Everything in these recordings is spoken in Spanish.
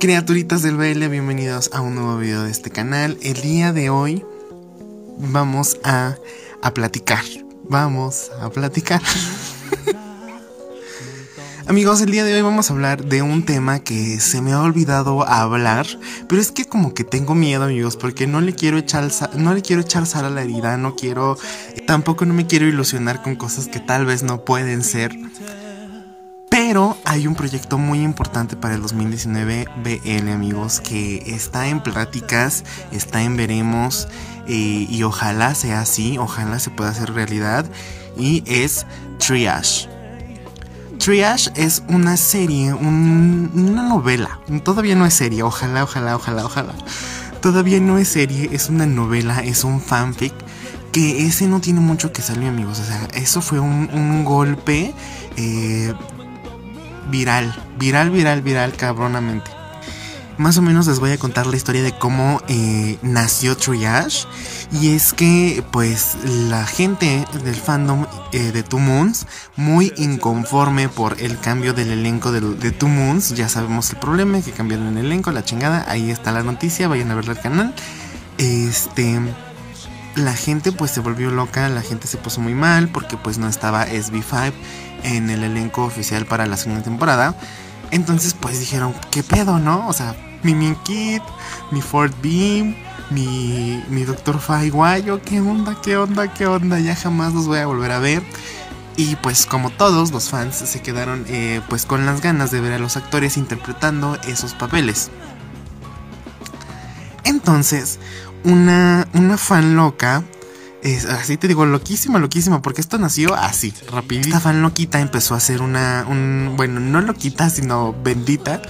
Criaturitas del BL, bienvenidos a un nuevo video de este canal. El día de hoy vamos a, a platicar. Vamos a platicar. Amigos, el día de hoy vamos a hablar de un tema que se me ha olvidado hablar, pero es que como que tengo miedo, amigos, porque no le quiero echar no le quiero echar sal a la herida, no quiero tampoco no me quiero ilusionar con cosas que tal vez no pueden ser. Pero hay un proyecto muy importante para el 2019 BL, amigos, que está en pláticas, está en veremos eh, y ojalá sea así, ojalá se pueda hacer realidad. Y es Triage. Triage es una serie, una novela. Todavía no es serie, ojalá, ojalá, ojalá, ojalá. Todavía no es serie, es una novela, es un fanfic. Que ese no tiene mucho que salir, amigos. O sea, eso fue un, golpe eh, viral, viral, viral, viral, cabronamente. Más o menos les voy a contar la historia de cómo eh, nació Triage. Y es que, pues, la gente del fandom eh, de Two Moons, muy inconforme por el cambio del elenco de, de Two Moons, ya sabemos el problema, que cambiaron el elenco, la chingada, ahí está la noticia, vayan a verla al canal. Este la gente pues se volvió loca, la gente se puso muy mal porque pues no estaba SB5 en el elenco oficial para la segunda temporada. Entonces pues dijeron, ¿qué pedo, no? O sea, mi Min Kid, mi Ford Beam, mi, mi Dr. Guayo, ¿qué onda, qué onda, qué onda? Ya jamás los voy a volver a ver. Y pues como todos los fans se quedaron eh, pues con las ganas de ver a los actores interpretando esos papeles. Entonces, una, una fan loca es, así te digo, loquísima, loquísima, porque esto nació así, rapidito. Esta fan loquita empezó a hacer una, un, bueno, no loquita, sino bendita.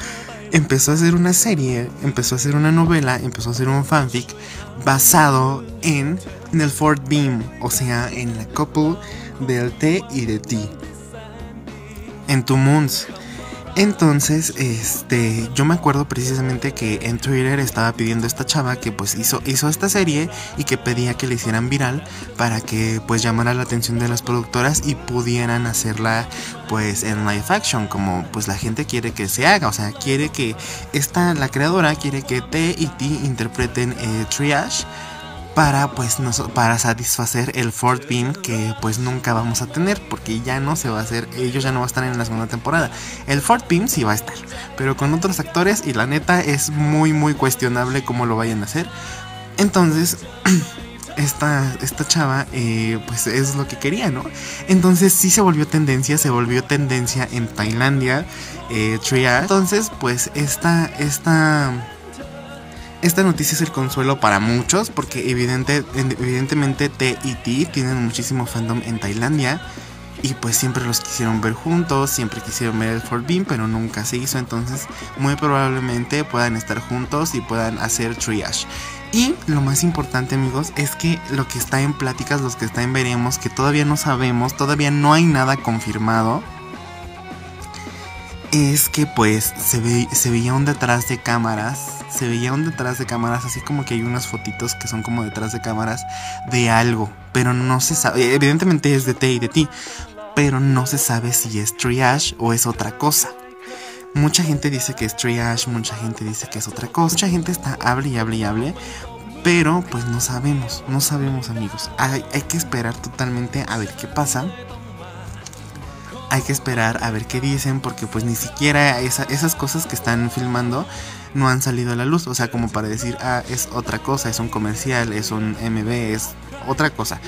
Empezó a hacer una serie, empezó a hacer una novela, empezó a hacer un fanfic basado en, en el Ford Beam, o sea, en la couple del T y de T. En Two Moons. Entonces, este, yo me acuerdo precisamente que en Twitter estaba pidiendo a esta chava que pues hizo, hizo esta serie y que pedía que le hicieran viral para que pues llamara la atención de las productoras y pudieran hacerla pues en live action como pues la gente quiere que se haga, o sea, quiere que esta, la creadora quiere que T y T interpreten eh, Triage para pues para satisfacer el Ford Beam que pues nunca vamos a tener porque ya no se va a hacer ellos ya no va a estar en la segunda temporada el Ford Beam sí va a estar pero con otros actores y la neta es muy muy cuestionable cómo lo vayan a hacer entonces esta, esta chava eh, pues es lo que quería, ¿no? Entonces sí se volvió tendencia, se volvió tendencia en Tailandia, eh, Triage. Entonces pues esta, esta esta noticia es el consuelo para muchos porque evidente, evidentemente T y T tienen muchísimo fandom en Tailandia y pues siempre los quisieron ver juntos, siempre quisieron ver el Fort Beam, pero nunca se hizo, entonces muy probablemente puedan estar juntos y puedan hacer triage. Y lo más importante amigos es que lo que está en pláticas, los que está en veremos, que todavía no sabemos, todavía no hay nada confirmado, es que pues se, ve, se veía un detrás de cámaras se veía un detrás de cámaras, así como que hay unas fotitos que son como detrás de cámaras de algo, pero no se sabe, evidentemente es de T y de ti, pero no se sabe si es triage o es otra cosa. Mucha gente dice que es triage, mucha gente dice que es otra cosa, mucha gente está hable y hable y hable, pero pues no sabemos, no sabemos amigos. Hay, hay que esperar totalmente a ver qué pasa hay que esperar a ver qué dicen porque pues ni siquiera esas cosas que están filmando no han salido a la luz. O sea, como para decir, ah, es otra cosa, es un comercial, es un MB, es otra cosa.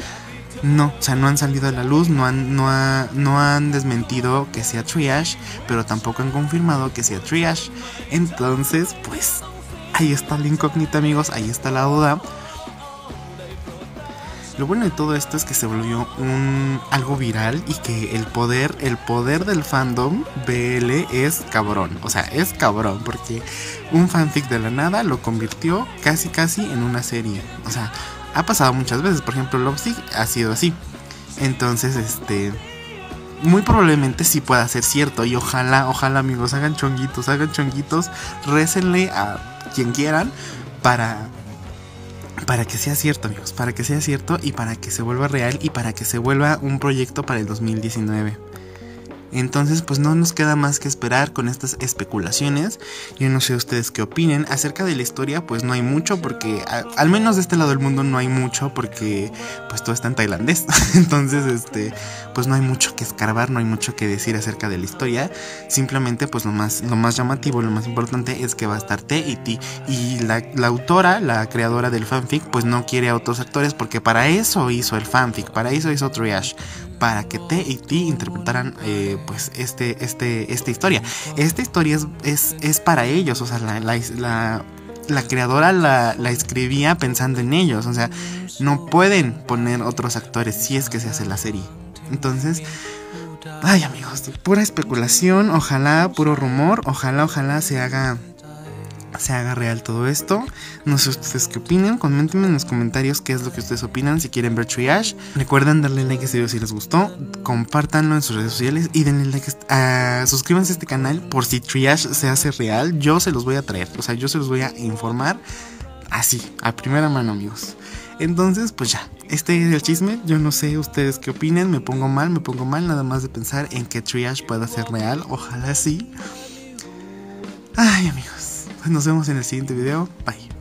No, o sea, no han salido a la luz, no han, no, no han desmentido que sea triage, pero tampoco han confirmado que sea triage. Entonces, pues, ahí está la incógnita, amigos, ahí está la duda. Lo bueno de todo esto es que se volvió un algo viral y que el poder, el poder del fandom BL es cabrón. O sea, es cabrón porque un fanfic de la nada lo convirtió casi casi en una serie. O sea, ha pasado muchas veces. Por ejemplo, Lovesick ha sido así. Entonces, este muy probablemente sí pueda ser cierto. Y ojalá, ojalá amigos, hagan chonguitos, hagan chonguitos, récenle a quien quieran para para que sea cierto, amigos, para que sea cierto y para que se vuelva real y para que se vuelva un proyecto para el 2019. Entonces, pues no nos queda más que esperar con estas especulaciones. Yo no sé ustedes qué opinen. Acerca de la historia, pues no hay mucho, porque al menos de este lado del mundo no hay mucho, porque pues todo está en tailandés. Entonces, este, pues no hay mucho que escarbar, no hay mucho que decir acerca de la historia. Simplemente, pues lo más, lo más llamativo, lo más importante es que va a estar T y T. Y la, la autora, la creadora del fanfic, pues no quiere a otros actores, porque para eso hizo el fanfic, para eso hizo Triash para que T y T interpretaran eh, pues este, este, esta historia. Esta historia es, es, para ellos, o sea, la, la, creadora la, la, escribía pensando en ellos, o sea, no pueden poner otros actores si es que se hace la serie. Entonces, ay amigos, pura especulación, ojalá, puro rumor, ojalá, ojalá se haga se haga real todo esto. No sé ustedes qué opinan. Coméntenme en los comentarios qué es lo que ustedes opinan. Si quieren ver Triage, recuerden darle like a este video si les gustó. Compártanlo en sus redes sociales y denle like. Suscríbanse a este canal por si Triage se hace real. Yo se los voy a traer. O sea, yo se los voy a informar así, a primera mano, amigos. Entonces, pues ya, este es el chisme. Yo no sé ustedes qué opinen. Me pongo mal, me pongo mal nada más de pensar en que Triage pueda ser real. Ojalá sí. Ay, amigos. Nos vemos en el siguiente video. Bye.